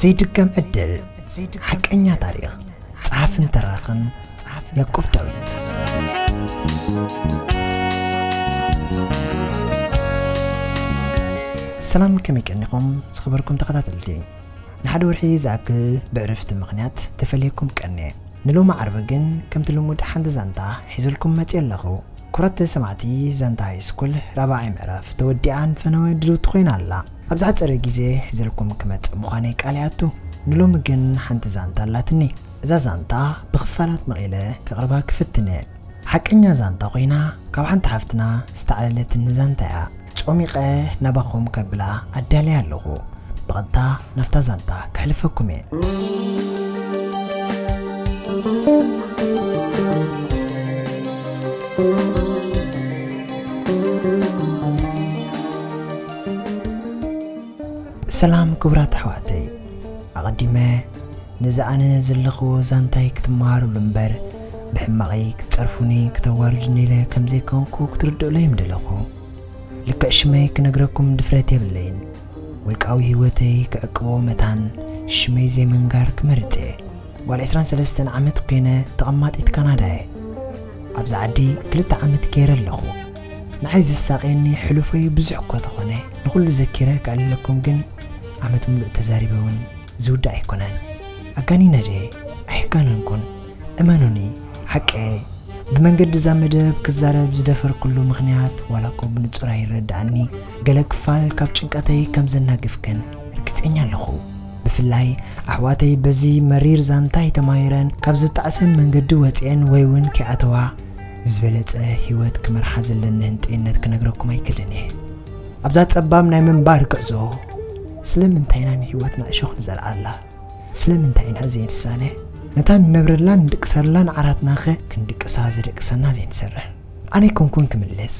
زيدكم أدل حق أنيا تاريخ تعافن تراخن يا كوب داويت سلام كم يكنكم سخبركم تقدات اللي نحن ورحي زاكل بعرفت المغنيات تفليكم كأني نلوم عربقن كم تلومود حند زانتا حيزلكم ما تيلغو كرة سمعتي زانتا هاي سكول رابعي معرف تودي عن فنوي دلو تخوين الله ابزحت سره گیزه حزرکم کمت مخانه کالیاتو نلو مگن حنت زانتا لاتنی ازا زانتا بخفالات مغیله که غربا کفتنی حق انجا زانتا غینا کب حنت حفتنا استعلالتن زانتا یا چومیقه نبخوم کبلا ادالیالوغو بغدتا نفتا زانتا کهلفکومی سلام كبرات حواتي أقدم نزعان زلخ وزانتاي كتمارو لمبر بحمقي كتعرفوني كتوارجني لي كمزي كونكو كتردو لي مدلخو لك شمي كنقركم دفرتي بلين والكاوي هوتي كأكوو متان شمي زي منقار كمرتي وال عسران سلستن عمت قينا تغمات ات أبز عدي كلتا عمت كير اللخو نعيز الساقيني حلو في بزعقو تخوني نقول زكيرك على لكم جن ዓመት ሙሉእ ተዛሪበውን ዝውዳእ ኣይኮነን ደ ኣይሕጋንን ኩን እመኑኒ ሓቀ ብመንገዲ እዛ መደብ ክዛረብ ዝደፈር ኩሉ ምኽንያት ዋላ ኮ ብንጹር ኣይረዳእኒ ገለ ክፋል ካብ ጭንቀተይ ከም ዘናግፍክን ርግፀኛ ኣለኹ ብፍላይ ኣሕዋተይ በዚ መሪር ዛንታ ይተማይረን ካብ ዝተዓሰን መንገዲ ወፂአን ወይ እውን ከይኣተዋ ዝበለፀ ህይወት ክመርሓ ዘለኒህን ጥዕነት ክነግረኩም ኣይክልን እየ ኣብዛ ጸባም ናይ ምንባር ግዕዞ ስለምንታይናን ህይወትና እሾክ ንዘርአ ኣላ ስለምንታይ ኢና ዘይንሳነ ነታ ንነብረላን ንድቅሰላን ዓራትና ኸ ክንድቅሳ ዝደቅሰና ዘይንሰርሕ ኣነ ይኮንኩን ክምለስ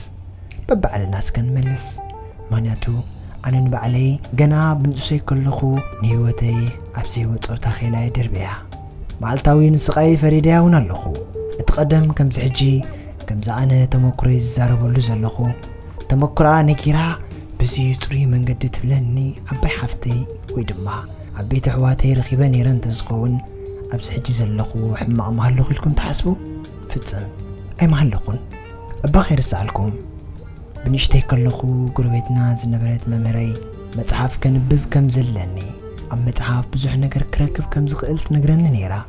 በብዓለናስ ከንመልስ ምክንያቱ ኣነ ንባዕለይ ገና ብንፅሰይ ከለኹ ንህይወተይ ኣብዘይ ወፆታ ኸይላየ ድርብያ መዓልታዊ ንስቃይ ፈሪድያ እውን ኣለኹ እቲ ቐደም ከምዚ ሕጂ ከምዚ ኣነ ተመክሮይ ዝዛረበሉ ዘለኹ ተመክሮኣ ነኪራ بزي يتري من قدت لني أبي حفتي ويدما أبي تحواتي رخيباني ران تزقون أبس حجي زلقو حما مهلقو لكم تحسبو فتسم أي مهلقون أباخير سألكم بنشتي كلقو قربتنا زنبرت ممري متحف كان بب كم زلني أم متحف بزوح نقر كركب كم زقلت نقرن نيرا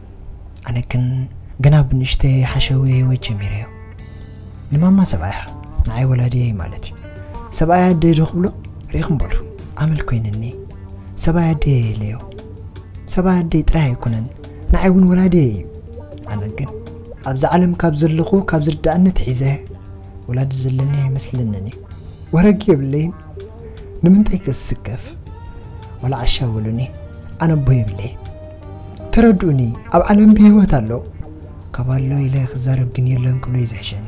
أنا كن قنا بنشتي حشوي ويتشميريو لماما سبايح نعي ولادي مالتي ሰብኣይ ኣደይድኹ ብሎ ሪኢኹም በሉ ኣመል ኮይነኒ ሰብኣይ ኣደ የለዮ ሰብኣይ ኣደይ ጥራይ ኣይኮነን ንዓይ እውን ወላድየ እዩ ኣነ ግን ኣብዚ ዓለም ካብ ዘለኹ ካብ ዝርዳእነት ሒዘ ወላዲ ዘለኒ ኣይመስለኒን እዩ ወረጊ የብለይን ንምንታይ ክስከፍ ወላ ዓሻ በሉኒ ኣነ ቦ የብለይ ተረድኡኒ ኣብ ዓለም ብሂወት ኣሎ ካባሎ ኢለ ክዛረብ ግን የለን ክብሎ ይዝሕሸኒ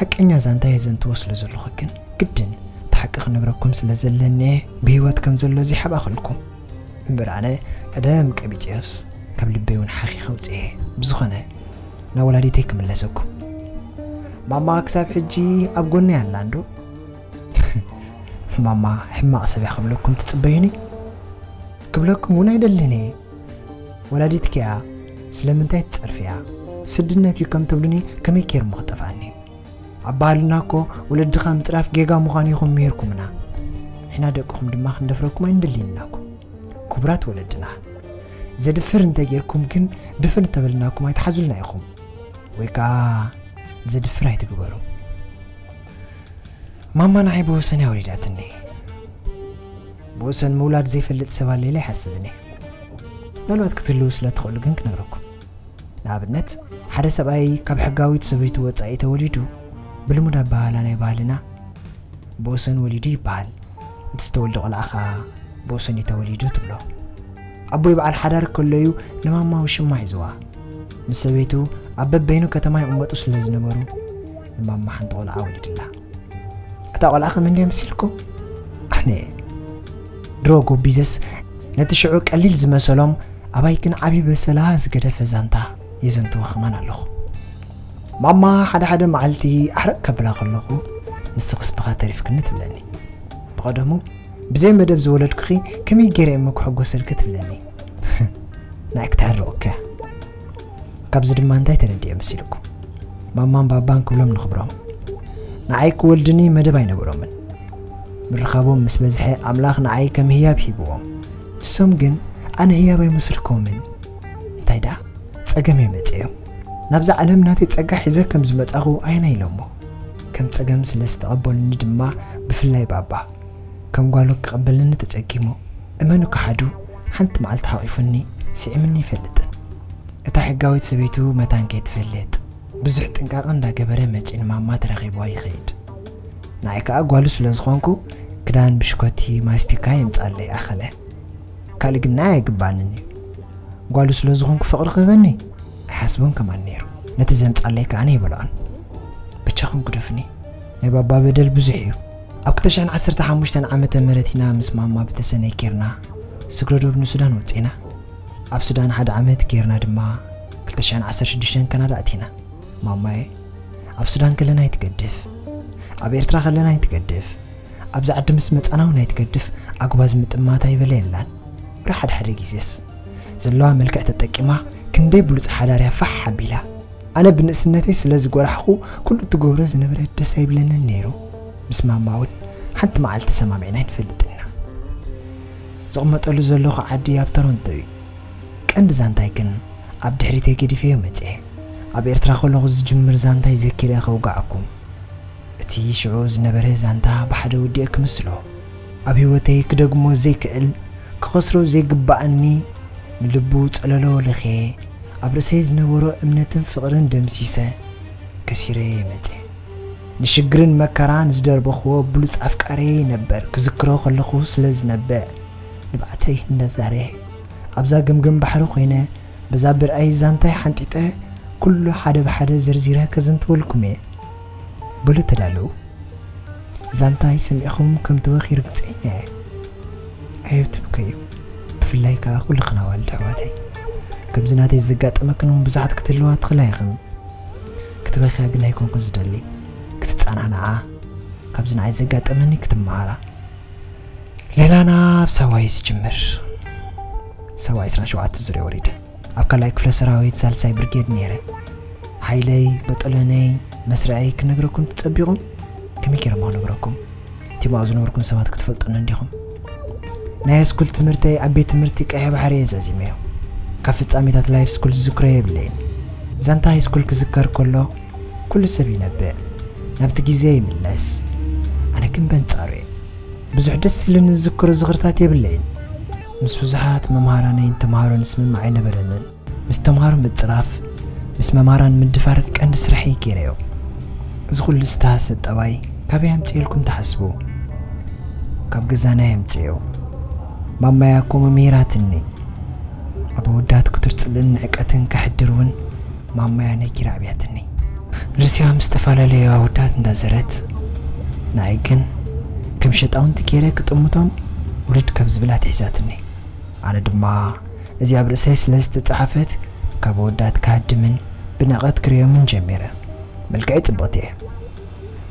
ሓቀኛ ዛንታ የዘን ትወስሉ ዘለኹ ግን قدن تحقق نقركم سلزلني بهوات كم زلوزي حبا خلكم برانا هدام كابيتي افس كم لبيون حقيقة وتيه بزخنا ناولا دي تيكم اللاسوكم ماما كساب حجي أبقوني عن لاندو ماما حما أصبع قبلكم تتبيني قبلكم هنا يدلني ولادي تكيا سلام انتهي تسأل فيها سدنا كيكم تبلني كمي كير مغطف عني ኣብ ኮ ወለድኻ ምፅራፍ ጌጋ ምዃኑ ይኹም ምሄርኩምና ንሕና ደቅኹም ድማ ክንደፍረኩም ኣይንደልይናኩ ክቡራት ወለድና ዘድፍር እንተጌርኩም ግን ድፍር እንተበልናኩም ኣይትሓዙልና ኢኹም ወይ ከዓ ዘድፍር ኣይትግበሩ ማማ ንዓይ ብወሰን ያወሊዳትኒ ብወሰን ምውላድ ዘይፈልጥ ሰብ ኣለለ ይሓስብኒ ናልባት ክትህልው ስለ ትኽእሉ ግን ክነግረኩም ንኣብነት ሓደ ሰብኣይ ካብ ሕጋዊት ሰበይቲ ወፃኢ ተወሊዱ ብልሙድ ኣባህላ ናይ ባህልና ብእሰን ወሊዱ ይበሃል እቲ ዝተወልደ ቆልዓኻ ብእሰን እዩ ተወሊዱ ትብሎ ኣቦይ በዓል ሓዳር ከለዩ ንማማ ውሽማ ሒዝዋ ምስ ሰበይቱ ኣብ በበይኑ ከተማ ይቕመጡ ስለ ዝነበሩ ንማማ ሓንቲ ቆልዓ ወሊድላ እታ ቆልዓ ከምንደ መሲልኩም ኣነ ድሮ ጎቢዘስ ነቲ ሽዑ ቀሊል ዝመሰሎም ኣባይ ግን ዓብዪ በሰላ ዝገደፈ ዛንታ የዘንትወ ኸማን ኣለኹ ماما حدا حدا معلتي احرق كبلا خلقو نسقس بغا تريف كنت بلاني بغا دمو بزي ما دبز ولد كخي كمي جيري امك حقو سرقة بلاني ناك تهر اوكا كابز دمان داي تندي امسيلكو ماما بابان كولم نخبرهم نعيك ولدني ما دباين برومن من رخابهم مس بزحي املاق نعيك كم هياب هيبوهم سومجن انا هيابي مسركومن تايدا تسقمي متعيهم ናብዛ ዓለም ናተይ ፀጋ ሒዘ ከም ዝመፃኹ ዓይና ኢሎሞ ከም ፀገም ስለ ዝተቐበሉኒ ድማ ብፍላይ ባባ ከም ጓሎ ክቐበልኒ ተፀጊሞ እመኑ ካሓዱ ሓንቲ መዓልቲ ሓቒፉኒ ስዒምኒ ይፈልጥ እታ ሕጋዊት ሰበይቱ መታን ትፈልጥ ብዙሕ ጥንቃቐ እንዳገበረ መፂን ማማ ተረኺብዋ ይኽይድ ንዓይ ከዓ ጓሉ ስለ ዝኾንኩ ክዳን ብሽኮቲ ማስቲካ የምፃለይ ኣኸለ ካልእ ግና ኣይግባንን እዩ ጓሉ ስለ ዝኾንኩ ፍቕሪ ክህበኒ ሓስቦም ከማን ነይሩ ነቲ ዘምፃለይ ከዓነ ይበልዖን ብቻኹም ክደፍኒ ናይ ባባ በደል ብዙሕ እዩ ኣብ 215 ዓመተ ምህረት ኢና ምስ ማማ ብተሰነይ ጌርና ስግረዶብ ንሱዳን ወፂና ኣብ ሱዳን ሓደ ዓመት ጌርና ድማ 216 ከናዳ ኣቲና ማማየ ኣብ ሱዳን ከለና ይትገድፍ ኣብ ኤርትራ ከለና ይትገድፍ ኣብዛ ዓዲ ምስ መፃና እውን ኣይትገድፍ ኣግባዝ ምጥማታ ይበለ የላን ብራ ሓደ ሓደ ግዜስ ዘለዋ መልክዕ ተጠቂማ كندي بلوز حلاريا فح بلا أنا بنسنتي سلاز ورحقو كل تجورز نبرة تسايب لنا النيرو بس ما معود حتى ما علت سما معناه في الدنيا زغمت تقول زلو عادي أب تورنتو كند زانتاي كن أب دحريتي كيدي فيه متعه أب إرترا خلو غز جمر زانتاي زكيرا خوقعكم እቲ ሽዑ ዝነበረ ዛንታ ብሓደ ውዲአ ክምስሎ ኣብ ህይወተይ ክደግሞ ዘይክእል ክኸስሮ ዘይግባእኒ ንልቡ ፀለሎ ልኸ ኣብ ርእሰይ ዝነበሮ እምነትን ፍቕርን ደምሲሰ ከሲረየ መፅ ንሽግርን መከራን ዝደርበኽዎ ብሉፅ ኣፍቃረየ ነበር ክዝክሮ ከለኹ ስለ ዝነብዕ ንባዕተይ እንዳዛርየ ኣብዛ ገምገም ባሕሪ ኮይነ በዛ ብርኣይ ዛንታይ ሓንጢጠ ኩሉ ሓደ ብሓደ ዘርዚረ ከዘንተወልኩም እየ በሉ ተዳለዉ ዛንታይ ሰሚዕኹም ከም ተወኺር ግፀኛ እየ ኣየብትብከ እዩ ብፍላይ ከዓ ኩሉ ክናዋልድ ኣሕዋተይ كم زنات الزقات ما كانوا بزعت كتلوها تخلايخن كتبا خيا قلنا يكون كنز دلي كتت أنا أنا آه كم زنات الزقات ما نكت معها ليلا أنا بسوايز جمر سوايز رشوا عتزري وريد أبكر لايك فلس راويت سال سايبر جير نيرة هاي لي بتقولني مسرعي كنا جروكم تتبعون كم يكير ما نجروكم تبغى أزن وركم سمعت كتفلت أنا ديهم ناس كل تمرتي أبي تمرتك أحب حريز أزيميهم ካብ ፍጻሜታት ላይፍ ስኩል ዝዝክሮ የብልን ዛንታ ሃይስኩል ክዝከር ከሎ ኩሉ ሰብ ይነብእ ናብቲ ግዜ ይምለስ ኣነ ግን በንጻሩ እየ ብዙሕ ደስ ዝብለኒ ዝዝክሮ ዝኽርታት የብለይን ምስ ብዙሓት መምሃራነይን ተምሃሮን ስምማዕ ኣይነበረንን ምስ ተምሃሮ ምጥራፍ ምስ መምሃራን ምድፋር ቀንዲ ስራሐይ ገይረዮ እዚ ኩሉ ዝተሃሰ ጠባይ ካበይ ኣምፅእ ኢልኩም ተሓስቡ ካብ ገዛና የምፅዮ ማማያኮ መምህራትኒ በወዳት ቁጥር ፅልእን ንዕቀትን ከሕድር እውን ማማያ ነጊራ ኣብያትኒ ርእስያ ዝተፈላለዩ ኣወዳት እንዳዘረት ናይ ግን ከም ሸጣውንቲ ገይረ ክጥምቶም ውልድ ካብ ዝብላ ትሒዛትኒ ኣነ ድማ እዚ ኣብ ርእሰይ ስለ ካብ ወዳት ክሃድምን ብነቐት ክርዮምን ጀሚረ መልክዒ ፅብቕቲ እየ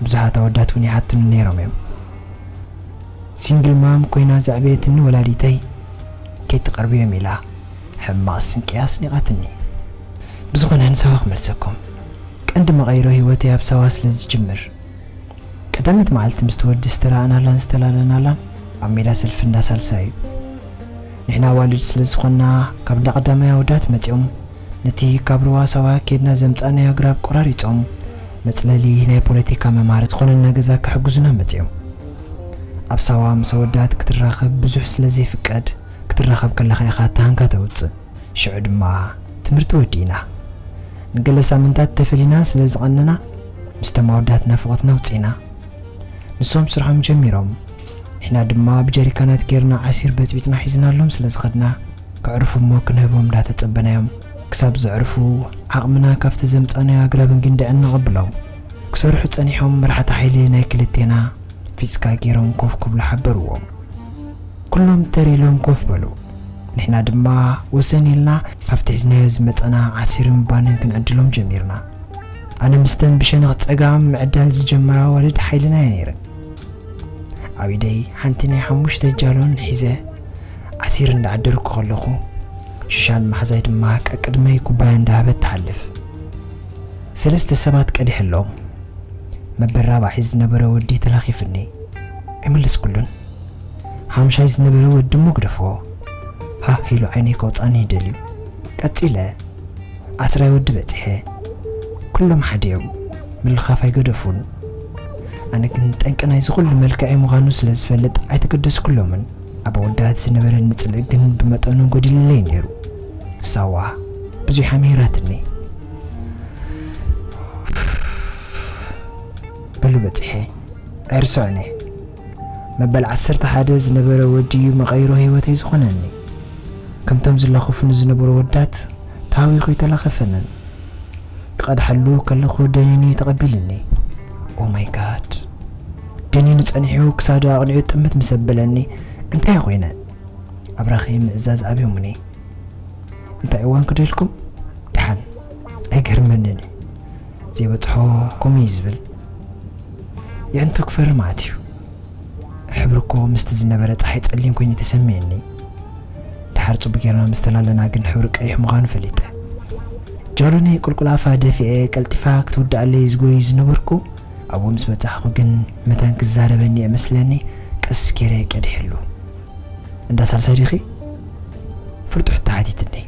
ብዙሓት ኣወዳት እውን ይሓትኑ ነይሮም እዮም ሲንግል ማም ኮይና ዘዕብየትኒ ወላዲተይ ከይትቐርብዮም ኢላ ሕማቕ ስንቅያስ ኒቓትኒ ብዝኾነ ንሰባ ክመልሰኩም ቀንዲ መቐይሮ ህይወተይ ኣብ ሰባ ስለ ዝጅምር ቀዳሚት መዓልቲ ምስ ተወዲ ዝተረኣናላን ዝተላለናላን ኣብ ሜዳ ሰልፊ እንዳሳልሳ እዩ ንሕና ዋልድ ስለ ዝኾና ካብ ቐዳማይ ኣውዳት መፂኦም ነቲ ካብ ሩዋ ሰባ ኬድና ዘምፃናዮ ኣግራብ ቆራሪፆም መፅለሊ ናይ ፖለቲካ መማር ዝኾነና ገዛ ክሕግዙና መፂኦም ኣብ ሰባ ምስ ኣወዳት ክትራኸብ ብዙሕ ስለ ዘይፍቀድ كترخب كل خياخاتها كتوت شعد ما تمرت ودينا نجلس منتات تفلينا سلزغننا مستمرداتنا فوتنا وتينا نصوم سرعة مجمرهم إحنا دما بجري كانت كيرنا عسير بيت بيتنا حزنا لهم سلزغدنا كعرفوا مو كنهبهم لا تتبنا يوم كساب زعرفوا عقمنا كاف تزمت أنا أقرب من جندي أنا قبلهم كسر حتى أنيهم راح تحيلي ناكلتينا في سكاكيرهم كوف كوب لحبروهم ኩሎም ተሪሎም ኮፍ በሉ ንሕና ድማ ወሰን ኢልና ካብቲ ሒዝናዮ ዝመፀና ዓሲር ባንን ክንዕድሎም ጀሚርና ኣነ ምስተን ብሸነቕ ፀጋም ምዕዳል ዝጀመራ ወለድ ሓይልና እያ ነይረ ኣብ ኢደይ ሓንቲ ናይ ሓሙሽተ ጃሎን ሒዘ ዓሲር እንዳዓደርኩ ከለኹ ሽሻን ማሕዛይ ድማ ቀቅድመይ ኩባያ እንዳሃበት ተሓልፍ ሰለስተ ሰባት ቀዲሕ ኣሎም መበራባሒ ዝነበረ ወዲ ተላኺፍኒ ኣይመለስኩሉን ሓምሻይ ዝነበረ ወዲ እሞ ግደፎ ሃህ ኢሉ ዓይነይ ከውፃኒ ይደል እዩ ቀፂለ ኣስራይ ወዲ በፂሐ ኩሎም ሓደ ሓድየው ምልኻፋይ ገደፉን ኣነ ግን ጠንቂ ናይ ዝኩሉ መልክዐ ምዃኑ ስለ ዝፈልጥ ኣይተገደስ ኩሎምን ኣብ ወዳት ዝነበረ ንፅልእ ግን ብመጠኑ ጎዲልለይ ነይሩ ሳዋ ብዙሕ ሓሜራትኒ በሉ በፂሐ ዕርሶዕነ مبل عسرت حدا زنبر ودي مغيره هيوتي زخنني كم تمز تمزل لخفن زنبر ودات تاوي تاويقي خفنا قد حلو كلخو دنيني تقبلني او ماي جاد دنيني تصنحيو كسادا اقنعو تمت مسبلني انت يا خوينا ازاز ابي امني انت ايوان كدلكم دحن منني زي بتحو كوميزبل يعني تكفر ماتيو كو مستزنا برا تحيت قليم كوني تسمعني تحرصو بجرا مستلالنا جن حورك أيه مغان فليته جالوني كل كل عفا دافئة كالتفاك تود على يزقويز نوركو أبو مس متحقو جن متان كزارة بني أمسلني كسكيرة كده حلو اندا سالسا ديخي فرتو حتى حديتني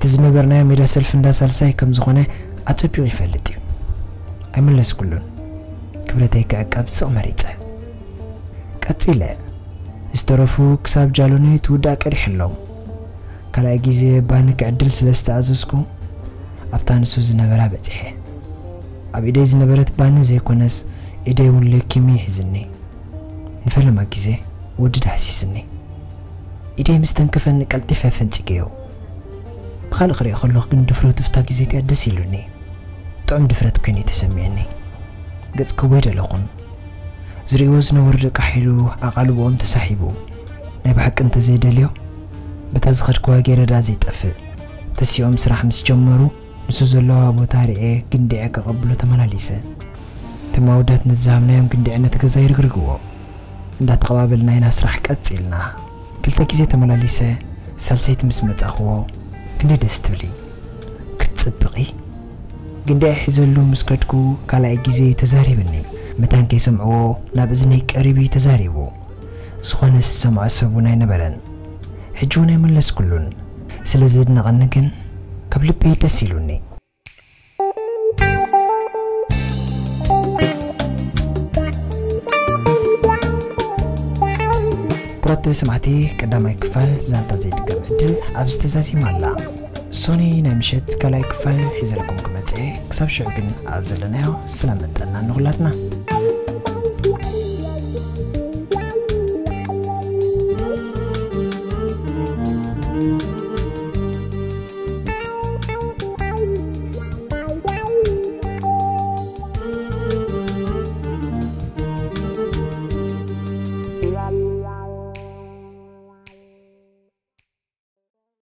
تزنا برنا ميدا سلف اندا سالسا كم زغنا أتبيو يفلتي أملس كلون سأمريته ቀፂለ ዝተረፉ ክሳብ ጃሎኔት ውዳእ ቀዲሕ ኣለዉ ካልኣይ ግዜ ባንክ ዕድል ስለ ዝተኣዘዝኩ ኣብታ ንሱ ዝነበራ በፂሐ ኣብ ኢደይ ዝነበረት ባኒ ዘይኮነስ ኢደይ እውን ለኪሚ ይሕዝኒ ንፈለማ ግዜ ወዲ ዳሕሲስኒ ኢደይ ምስ ተንከፈኒ ቀልጢፈ ፈንፂገዮ ብካልእ ክሪኦ ከለኹ ግን ድፍረት ፍታ ግዜ ደስ ኢሉኒ ጥዑም ድፍረት ኮይኑ ተሰሚዐኒ ገጽ ክወይድ ኣለኹን ዝርእይዎ ዝነበሩ ደቂ ሒሉ ኣቓልቦኦም ተሳሒቡ ናይ ብሓቂ እንተዘይደልዮ በታ ዝኸድክዋ ጌረዳ ዘይጠፍእ ተሲኦም ስራሕ ምስ ጀመሩ ንሱ ዘለዋ ቦታ ርኤ ግንዲዐ ከቐብሎ ተመላሊሰ እቶም ኣውዳት ነዝሃብናዮም ግንዲዐ ነቲ ገዛ ይርግርግዎ እንዳተቐባበልና ኢና ስራሕ ቀፅ ኢልና ክልተ ግዜ ተመላሊሰ ሳልሰይቲ ምስ መጻኽዎ ክንደይ ደስ ትብሊ ክትፅብቒ ግንዳይ ሒዘሉ ምስ ከድኩ ካልኣይ ግዜ ተዛሪብኒ መታን ከይሰምዕዎ ናብ እዝነይ ቀሪቡ ተዛሪቡ ዝኾነ ዝሰምዖ ሰብ እውን ኣይነበረን ሕጂ እውን ኣይመለስኩሉን ስለዚ ዝድነቐኒ ግን ካብ ልቤ ደስ ኢሉኒ ኩራት ሰማዕቲ ቀዳማይ ክፋል ዛንታ ዘይድገም ዕድል ኣብ ዝተዛዚማ ኣላ ሶኒ ናይ ምሸት ካልኣይ ክፋል ሒዘልኩም ክመ ክሳብ ሽዑ ግን ኣብ ዘለናዮ ዮ ስለምጠና ንኹላትና